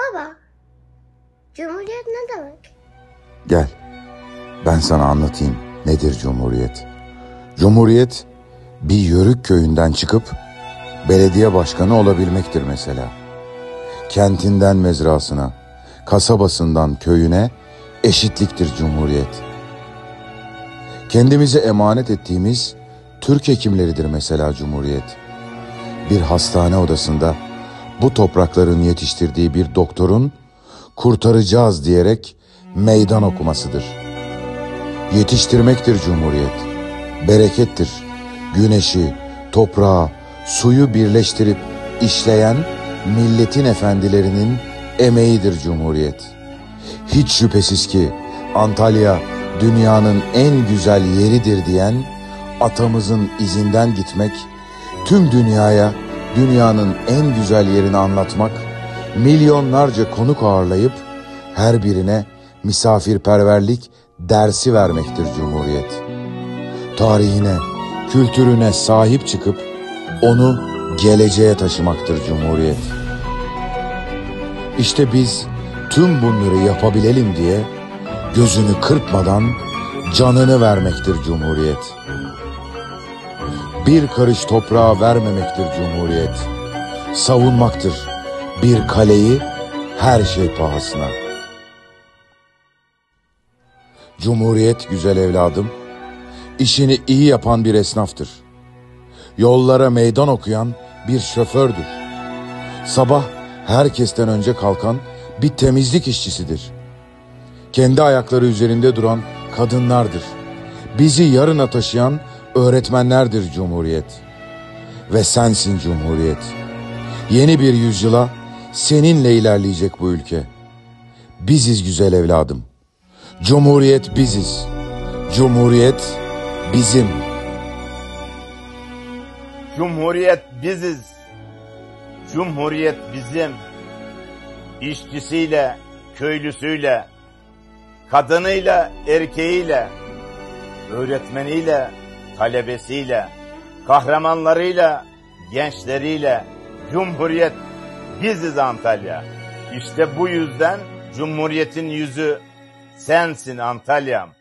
Baba, Cumhuriyet ne demek? Gel, ben sana anlatayım nedir Cumhuriyet. Cumhuriyet, bir yörük köyünden çıkıp belediye başkanı olabilmektir mesela. Kentinden mezrasına, kasabasından köyüne eşitliktir Cumhuriyet. Kendimize emanet ettiğimiz Türk hekimleridir mesela Cumhuriyet. Bir hastane odasında bu toprakların yetiştirdiği bir doktorun kurtaracağız diyerek meydan okumasıdır. Yetiştirmektir Cumhuriyet. Berekettir. Güneşi, toprağı, suyu birleştirip işleyen milletin efendilerinin emeğidir Cumhuriyet. Hiç şüphesiz ki Antalya dünyanın en güzel yeridir diyen atamızın izinden gitmek, tüm dünyaya dünyanın en güzel yerini anlatmak, milyonlarca konuk ağırlayıp her birine misafirperverlik dersi vermektir Cumhuriyet. Tarihine, kültürüne sahip çıkıp onu geleceğe taşımaktır Cumhuriyet. İşte biz tüm bunları yapabilelim diye gözünü kırpmadan canını vermektir Cumhuriyet. Bir karış toprağa vermemektir Cumhuriyet. Savunmaktır bir kaleyi her şey pahasına. Cumhuriyet güzel evladım, işini iyi yapan bir esnaftır. Yollara meydan okuyan bir şofördür. Sabah herkesten önce kalkan bir temizlik işçisidir. Kendi ayakları üzerinde duran kadınlardır. Bizi yarına taşıyan öğretmenlerdir Cumhuriyet. Ve sensin Cumhuriyet. Yeni bir yüzyıla seninle ilerleyecek bu ülke. Biziz güzel evladım. Cumhuriyet biziz. Cumhuriyet bizim. Cumhuriyet biziz. Cumhuriyet bizim. İşçisiyle, köylüsüyle, kadınıyla, erkeğiyle, öğretmeniyle, talebesiyle, kahramanlarıyla, gençleriyle Cumhuriyet biziz Antalya. İşte bu yüzden Cumhuriyet'in yüzü sensin Antalya'm.